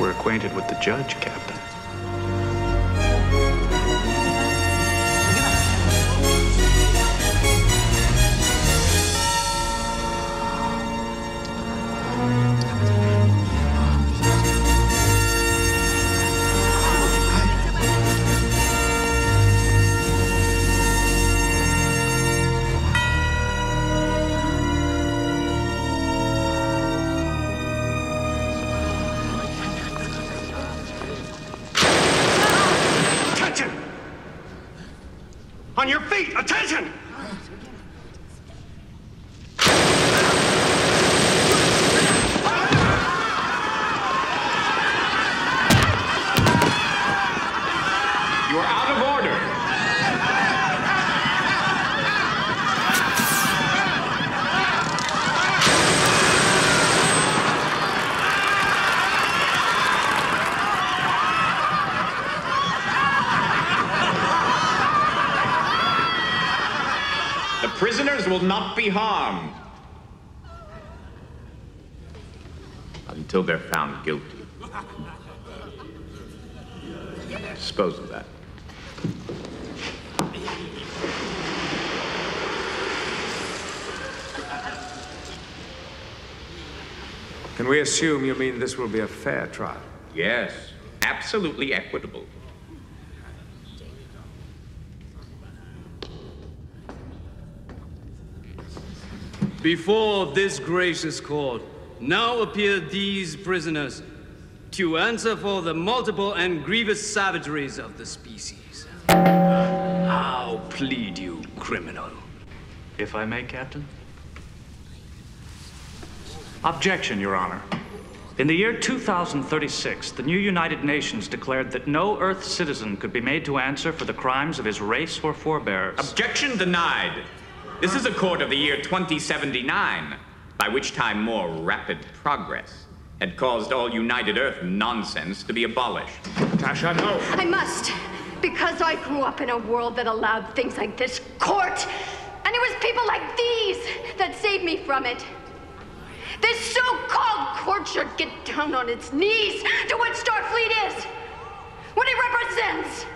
we're acquainted with the judge, Captain. On your feet! Attention! You are out of order. The prisoners will not be harmed until they're found guilty. Dispose of that. Can we assume you mean this will be a fair trial? Yes, absolutely equitable. Before this gracious court, now appear these prisoners to answer for the multiple and grievous savageries of the species. How plead you, criminal? If I may, Captain? Objection, Your Honor. In the year 2036, the new United Nations declared that no Earth citizen could be made to answer for the crimes of his race or forebears. Objection denied. This is a court of the year 2079, by which time more rapid progress had caused all United Earth nonsense to be abolished. Tasha, no! I must, because I grew up in a world that allowed things like this court. And it was people like these that saved me from it. This so called court should get down on its knees to what Starfleet is, what it represents.